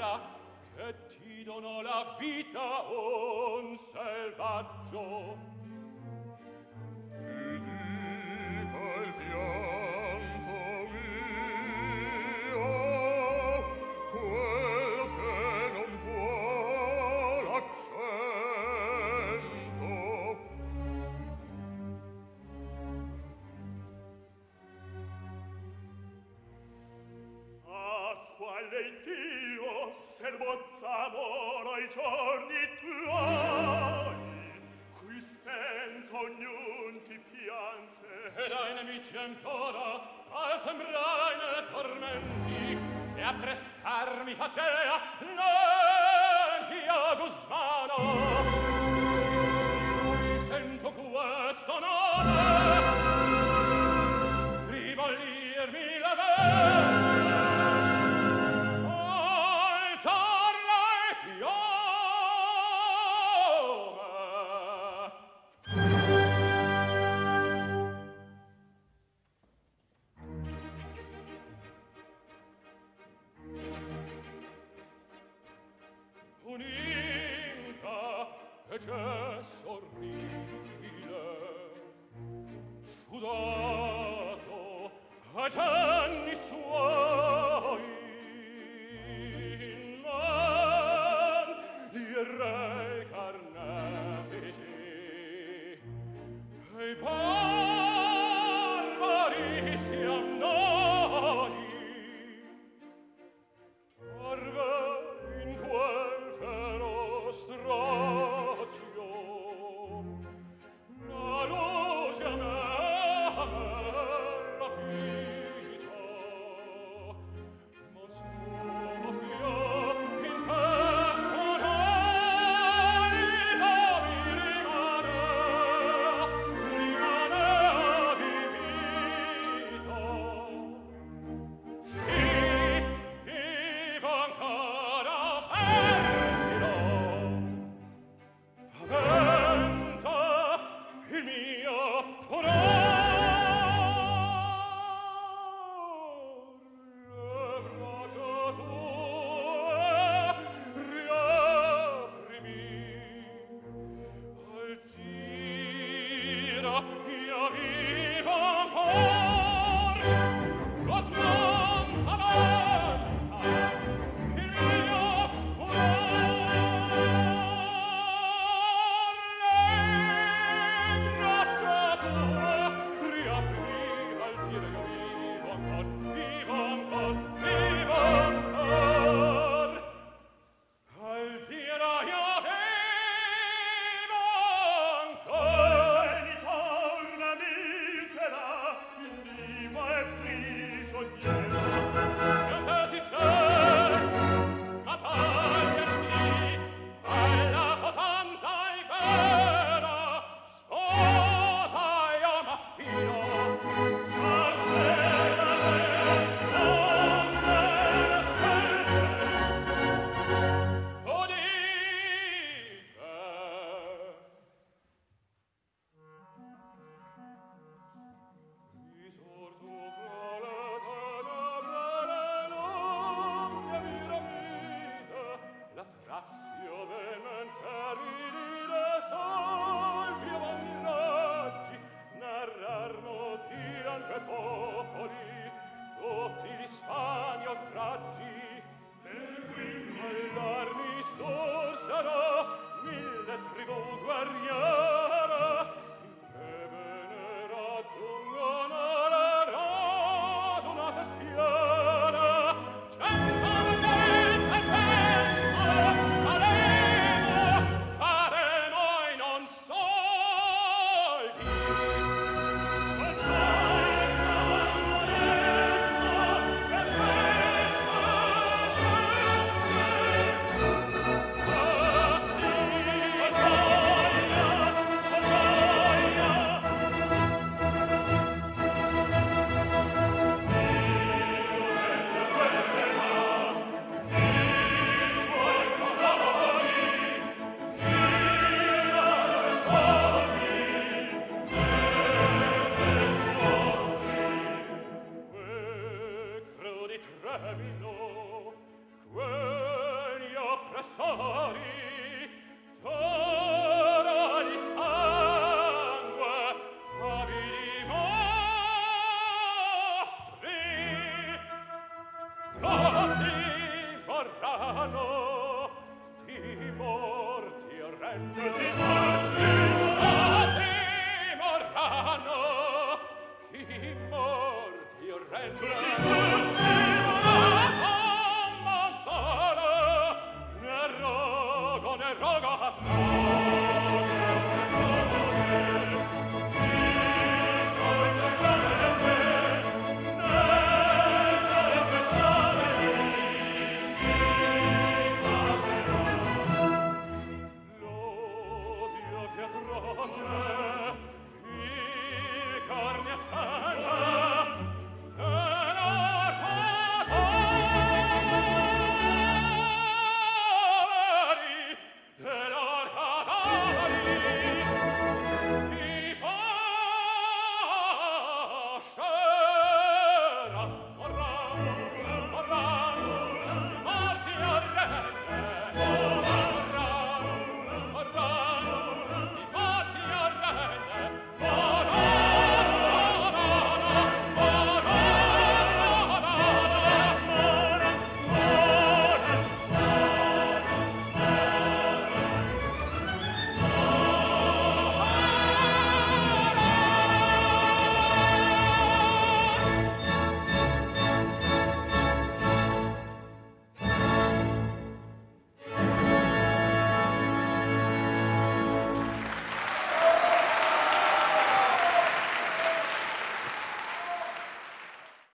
terra che ti dono la vita un selvaggio. bozzamolo i giorni tuoi, qui spento ognun ti pianse. E dai nemici ancora, tal sembrai nelle tormenti, e a prestarmi facea l'empia Gusmano. Sento questo nome, che sorride sudato a Franca semino quegli oppressori tora di sangue avili mostri. Tratti vorranno ti morti orrendi ti morti